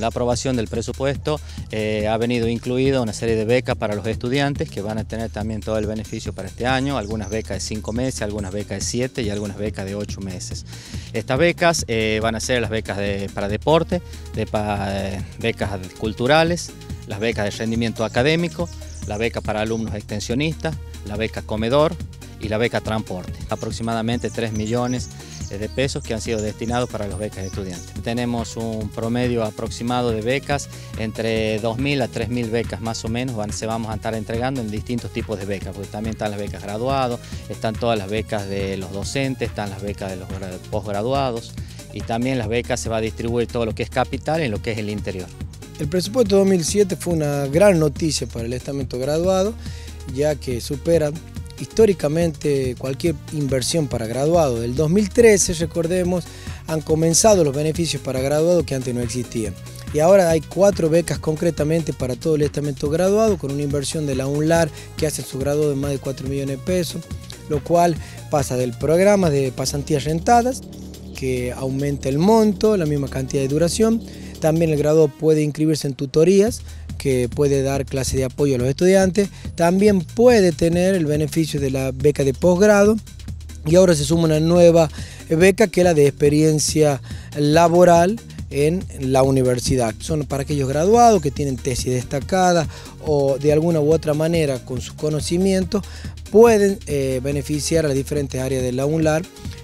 la aprobación del presupuesto eh, ha venido incluida una serie de becas para los estudiantes que van a tener también todo el beneficio para este año, algunas becas de 5 meses, algunas becas de 7 y algunas becas de 8 meses. Estas becas eh, van a ser las becas para deporte, de, eh, becas culturales, las becas de rendimiento académico, la beca para alumnos extensionistas, la beca comedor y la beca transporte. Aproximadamente 3 millones de pesos que han sido destinados para las becas estudiantes. Tenemos un promedio aproximado de becas, entre 2.000 a 3.000 becas más o menos se vamos a estar entregando en distintos tipos de becas, porque también están las becas graduados, están todas las becas de los docentes, están las becas de los posgraduados y también las becas se va a distribuir todo lo que es capital en lo que es el interior. El presupuesto 2007 fue una gran noticia para el estamento graduado, ya que supera históricamente cualquier inversión para graduado. Del 2013, recordemos, han comenzado los beneficios para graduado que antes no existían. Y ahora hay cuatro becas concretamente para todo el estamento graduado, con una inversión de la UNLAR que hace su graduado de más de 4 millones de pesos, lo cual pasa del programa de pasantías rentadas, que aumenta el monto, la misma cantidad de duración. También el graduado puede inscribirse en tutorías, que puede dar clase de apoyo a los estudiantes, también puede tener el beneficio de la beca de posgrado y ahora se suma una nueva beca que es la de experiencia laboral en la universidad. Son para aquellos graduados que tienen tesis destacada o de alguna u otra manera con su conocimiento pueden eh, beneficiar a las diferentes áreas de la UNLAR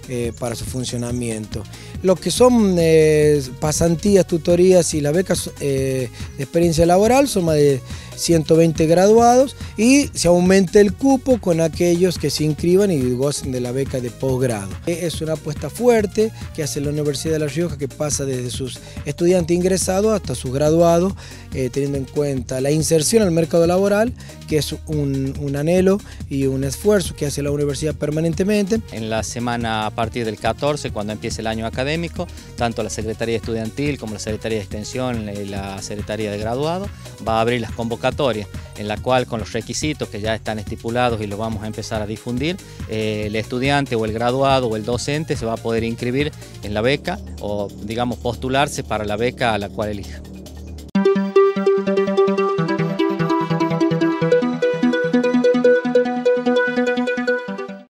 eh, para su funcionamiento. Lo que son eh, pasantías, tutorías y las becas de experiencia laboral son más de 120 graduados y se aumenta el cupo con aquellos que se inscriban y gocen de la beca de posgrado. Es una apuesta fuerte que hace la Universidad de La Rioja que pasa desde sus estudiantes ingresados hasta sus graduados, eh, teniendo en cuenta la inserción al mercado laboral, que es un, anhelo y un esfuerzo que hace la universidad permanentemente. En la semana a partir del 14, cuando empiece el año académico, tanto la Secretaría Estudiantil como la Secretaría de Extensión y la Secretaría de Graduado va a abrir las convocatorias en la cual con los requisitos que ya están estipulados y los vamos a empezar a difundir, eh, el estudiante o el graduado o el docente se va a poder inscribir en la beca o digamos postularse para la beca a la cual elija.